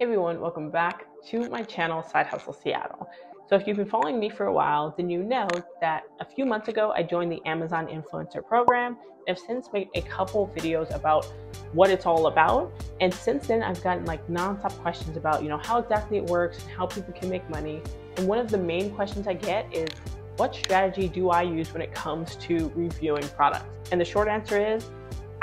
Everyone, welcome back to my channel, Side Hustle Seattle. So if you've been following me for a while, then you know that a few months ago I joined the Amazon Influencer Program. I've since made a couple videos about what it's all about. And since then I've gotten like nonstop questions about, you know, how exactly it works and how people can make money. And one of the main questions I get is, what strategy do I use when it comes to reviewing products? And the short answer is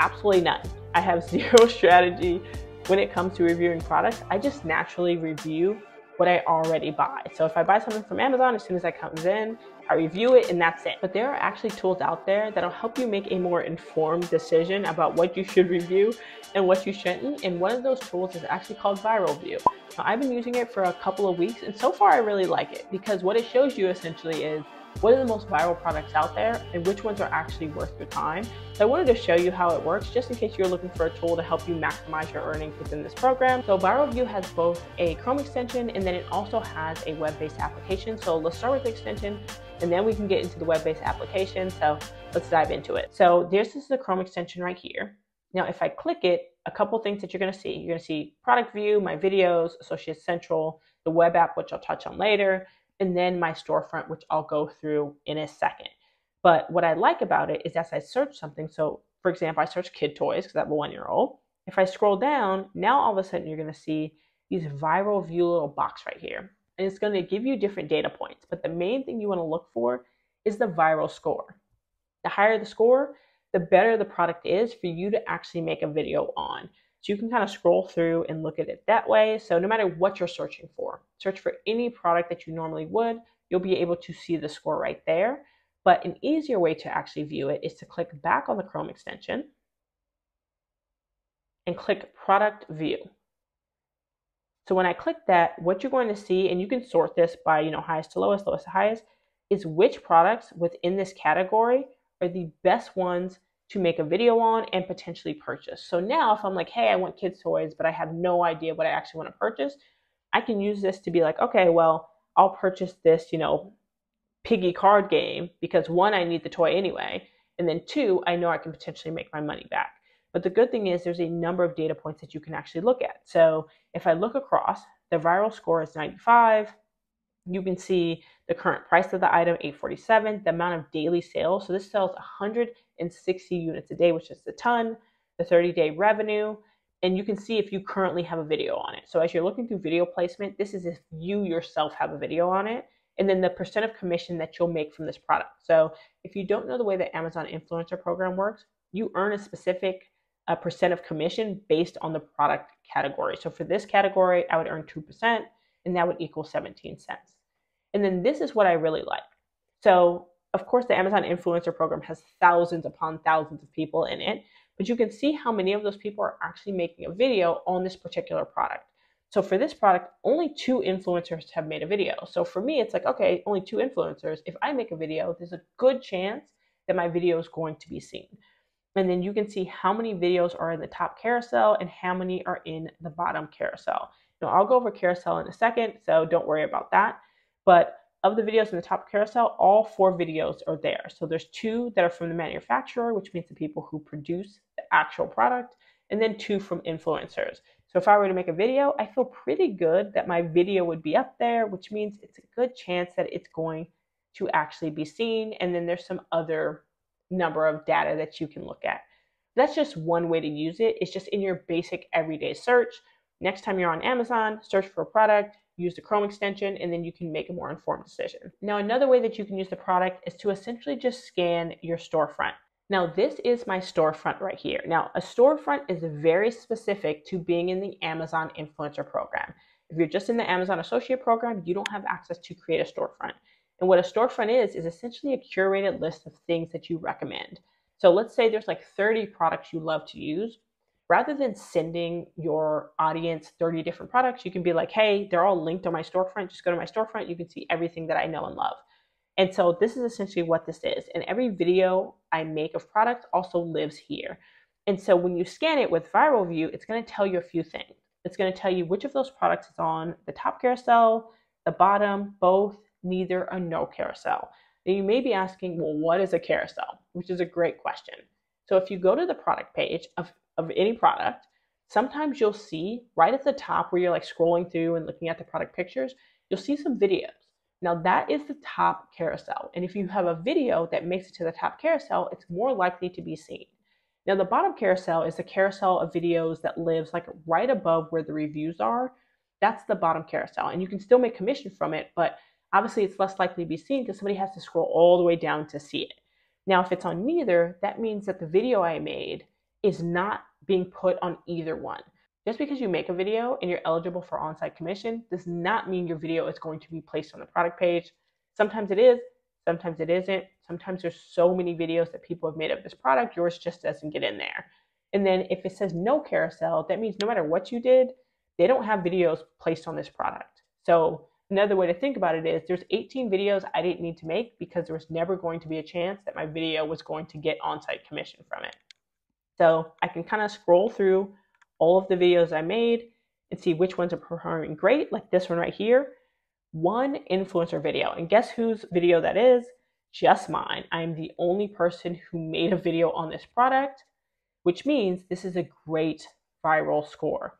absolutely none. I have zero strategy when it comes to reviewing products, I just naturally review what I already buy. So if I buy something from Amazon, as soon as it comes in, I review it and that's it. But there are actually tools out there that'll help you make a more informed decision about what you should review and what you shouldn't. And one of those tools is actually called Viral Vue. Now, I've been using it for a couple of weeks and so far I really like it because what it shows you essentially is what are the most viral products out there and which ones are actually worth your time. So I wanted to show you how it works just in case you're looking for a tool to help you maximize your earnings within this program. So Viral Vue has both a Chrome extension and then it also has a web-based application. So let's start with the extension and then we can get into the web-based application. So let's dive into it. So this is the Chrome extension right here. Now, if I click it, a couple things that you're going to see. You're going to see product view, my videos, Associates Central, the web app, which I'll touch on later, and then my storefront, which I'll go through in a second. But what I like about it is as I search something, so for example, I search kid toys because I have a one year old. If I scroll down, now all of a sudden you're going to see these Viral Vue little box right here. And it's going to give you different data points. But the main thing you want to look for is the viral score. The higher the score, the better the product is for you to actually make a video on. So you can kind of scroll through and look at it that way. So no matter what you're searching for, search for any product that you normally would, you'll be able to see the score right there. But an easier way to actually view it is to click back on the Chrome extension and click Product View. So when I click that, what you're going to see, and you can sort this by you know highest to lowest, lowest to highest, is which products within this category are the best ones to make a video on and potentially purchase. So now if I'm like, hey, I want kids' toys, but I have no idea what I actually want to purchase, I can use this to be like, okay, well, I'll purchase this, you know, piggy card game because one, I need the toy anyway. And then two, I know I can potentially make my money back. But the good thing is there's a number of data points that you can actually look at. So if I look across, the viral score is 95, you can see the current price of the item 847 the amount of daily sales. So this sells 160 units a day which is a ton the 30 day revenue. And you can see if you currently have a video on it. So as you're looking through video placement this is if you yourself have a video on it and then the percent of commission that you'll make from this product. So if you don't know the way the amazon influencer program works you earn a specific a percent of commission based on the product category. So for this category i would earn 2% and that would equal 17 cents and then this is what I really like. So, of course, the Amazon influencer program has thousands upon thousands of people in it, but you can see how many of those people are actually making a video on this particular product. So for this product, only two influencers have made a video. So for me, it's like, okay, only two influencers. If I make a video, there's a good chance that my video is going to be seen. And then you can see how many videos are in the top carousel and how many are in the bottom carousel. Now I'll go over carousel in a second, so don't worry about that. But of the videos in the top carousel, all four videos are there. So there's two that are from the manufacturer, which means the people who produce the actual product, and then two from influencers. So if I were to make a video, I feel pretty good that my video would be up there, which means it's a good chance that it's going to actually be seen. And then there's some other number of data that you can look at. That's just one way to use it. It's just in your basic everyday search. Next time you're on Amazon, search for a product, use the Chrome extension, and then you can make a more informed decision. Now, another way that you can use the product is to essentially just scan your storefront. Now, this is my storefront right here. Now, a storefront is very specific to being in the Amazon Influencer Program. If you're just in the Amazon Associate Program, you don't have access to create a storefront. And what a storefront is, is essentially a curated list of things that you recommend. So let's say there's like 30 products you love to use rather than sending your audience 30 different products, you can be like, hey, they're all linked on my storefront. Just go to my storefront. You can see everything that I know and love. And so this is essentially what this is. And every video I make of products also lives here. And so when you scan it with Viral Vue, it's going to tell you a few things. It's going to tell you which of those products is on the top carousel, the bottom, both, neither, or no carousel. Now you may be asking, well, what is a carousel? Which is a great question. So if you go to the product page of of any product, sometimes you'll see right at the top where you're like scrolling through and looking at the product pictures, you'll see some videos. Now that is the top carousel. And if you have a video that makes it to the top carousel, it's more likely to be seen. Now the bottom carousel is the carousel of videos that lives like right above where the reviews are. That's the bottom carousel. And you can still make commission from it, but obviously it's less likely to be seen because somebody has to scroll all the way down to see it. Now, if it's on neither, that means that the video I made is not being put on either one. Just because you make a video and you're eligible for on site commission does not mean your video is going to be placed on the product page. Sometimes it is, sometimes it isn't. Sometimes there's so many videos that people have made of this product, yours just doesn't get in there. And then if it says no carousel, that means no matter what you did, they don't have videos placed on this product. So another way to think about it is there's 18 videos I didn't need to make because there was never going to be a chance that my video was going to get on-site commission from it. So I can kind of scroll through all of the videos I made and see which ones are performing great, like this one right here. One influencer video. And guess whose video that is? Just mine. I am the only person who made a video on this product, which means this is a great viral score.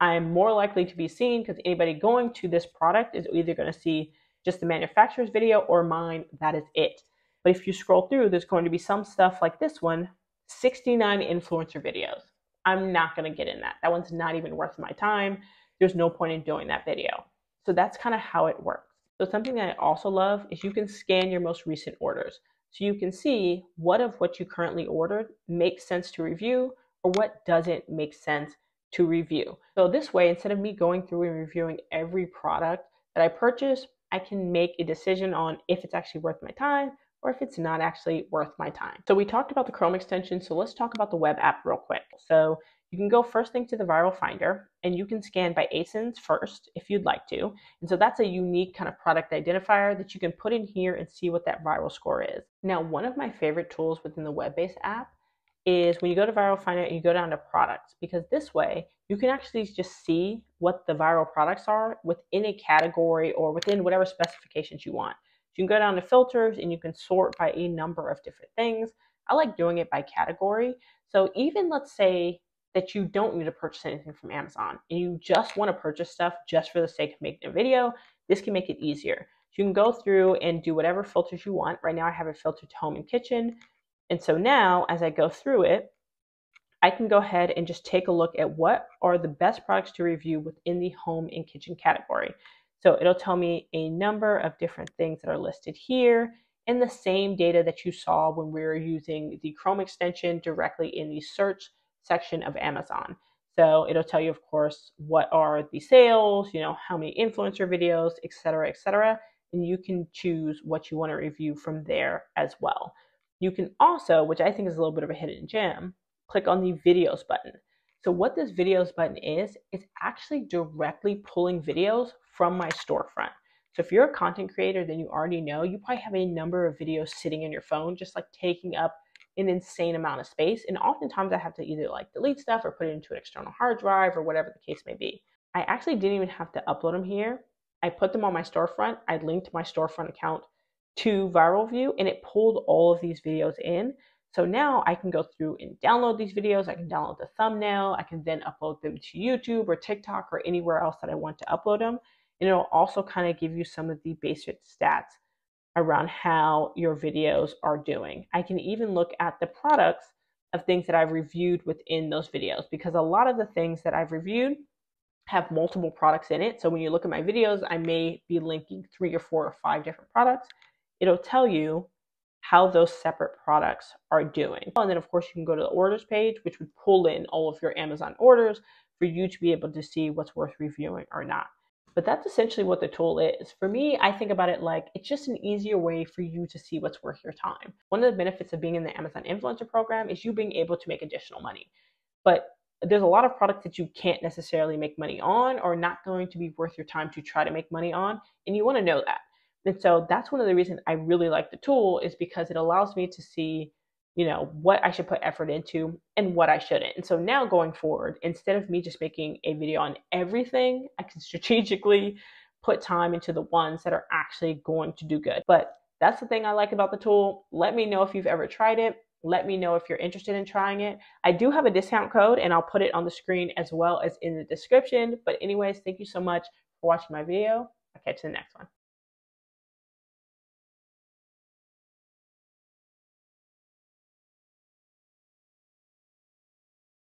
I'm more likely to be seen because anybody going to this product is either going to see just the manufacturer's video or mine. That is it. But if you scroll through, there's going to be some stuff like this one 69 influencer videos. I'm not going to get in that. That one's not even worth my time. There's no point in doing that video. So that's kind of how it works. So something that I also love is you can scan your most recent orders. So you can see what of what you currently ordered makes sense to review or what doesn't make sense to review. So this way, instead of me going through and reviewing every product that I purchase, I can make a decision on if it's actually worth my time or if it's not actually worth my time. So we talked about the Chrome extension, so let's talk about the web app real quick. So you can go first thing to the viral finder and you can scan by ASINs first if you'd like to. And so that's a unique kind of product identifier that you can put in here and see what that viral score is. Now, one of my favorite tools within the web-based app is when you go to viral finder and you go down to products because this way you can actually just see what the viral products are within a category or within whatever specifications you want. You can go down to filters and you can sort by a number of different things. I like doing it by category. So even let's say that you don't need to purchase anything from Amazon and you just want to purchase stuff just for the sake of making a video, this can make it easier. you can go through and do whatever filters you want. Right now I have it filtered to home and kitchen. And so now as I go through it, I can go ahead and just take a look at what are the best products to review within the home and kitchen category. So it'll tell me a number of different things that are listed here in the same data that you saw when we were using the Chrome extension directly in the search section of Amazon. So it'll tell you, of course, what are the sales, you know, how many influencer videos, et cetera, et cetera. And you can choose what you want to review from there as well. You can also, which I think is a little bit of a hidden gem, click on the videos button. So what this videos button is, it's actually directly pulling videos from my storefront. So if you're a content creator, then you already know you probably have a number of videos sitting in your phone, just like taking up an insane amount of space. And oftentimes I have to either like delete stuff or put it into an external hard drive or whatever the case may be. I actually didn't even have to upload them here. I put them on my storefront. I linked my storefront account to Viral Vue and it pulled all of these videos in. So now I can go through and download these videos. I can download the thumbnail. I can then upload them to YouTube or TikTok or anywhere else that I want to upload them. And it'll also kind of give you some of the basic stats around how your videos are doing. I can even look at the products of things that I've reviewed within those videos because a lot of the things that I've reviewed have multiple products in it. So when you look at my videos, I may be linking three or four or five different products. It'll tell you how those separate products are doing. And then, of course, you can go to the orders page, which would pull in all of your Amazon orders for you to be able to see what's worth reviewing or not. But that's essentially what the tool is. For me, I think about it like it's just an easier way for you to see what's worth your time. One of the benefits of being in the Amazon Influencer Program is you being able to make additional money. But there's a lot of products that you can't necessarily make money on or not going to be worth your time to try to make money on. And you want to know that. And so that's one of the reasons I really like the tool is because it allows me to see, you know, what I should put effort into and what I shouldn't. And so now going forward, instead of me just making a video on everything, I can strategically put time into the ones that are actually going to do good. But that's the thing I like about the tool. Let me know if you've ever tried it. Let me know if you're interested in trying it. I do have a discount code and I'll put it on the screen as well as in the description. But anyways, thank you so much for watching my video. I'll catch you in the next one.